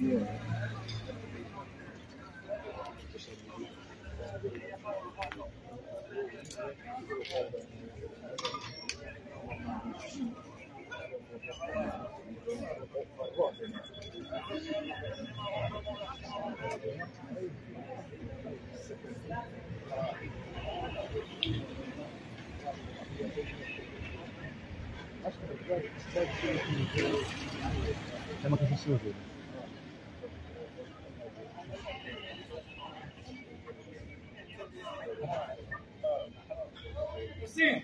Yeah. É uma questão de cerveja. 60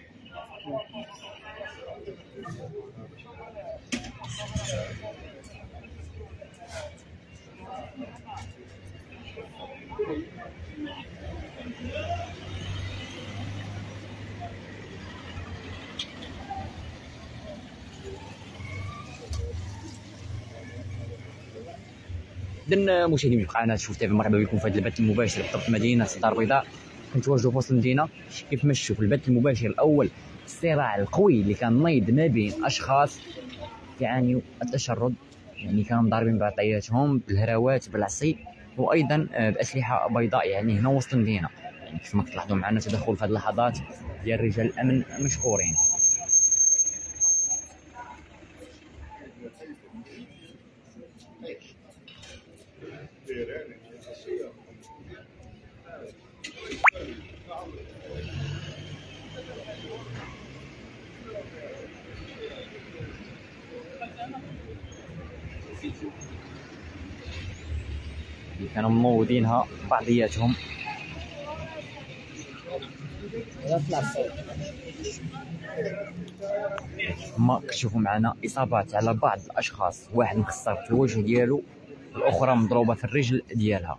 اذا مشاهدينا القناه شفتها مرحبا بكم في هذا البث المباشر بطرف مدينه الدار البيضاء. كنتواجدوا في وسط المدينة. كيف ما في البث المباشر الأول؟ الصراع القوي اللي كان نايض ما بين أشخاص يعانيوا التشرد يعني كانوا مضاربين بعطياتهم بالهراوات بالعصي وأيضا آه، بأسلحة بيضاء يعني هنا وسط المدينة. يعني كيف ما كتلاحظوا معنا تدخل في هذه اللحظات ديال رجال الأمن مشكورين اللي كانوا مموضينها بعضياتهم هما كتشوفوا معنا اصابات على بعض الاشخاص واحد مكسر في الوجه ديالو الاخرى مضروبه في الرجل ديالها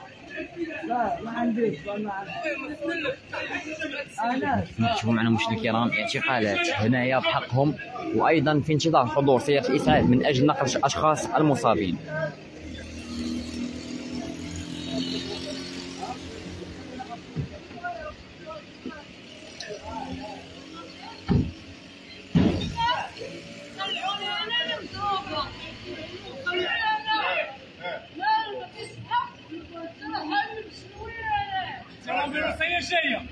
تشوفوا معنا مشاهدينا الكرام اعتقالات. هنايا بحقهم وأيضا في انتظار حضور سياره الاسعاف من أجل نقل الاشخاص المصابين.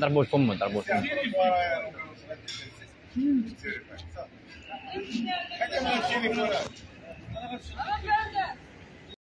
Dar boşluğum mu? Dar boşluğum mu? Hadi geldi.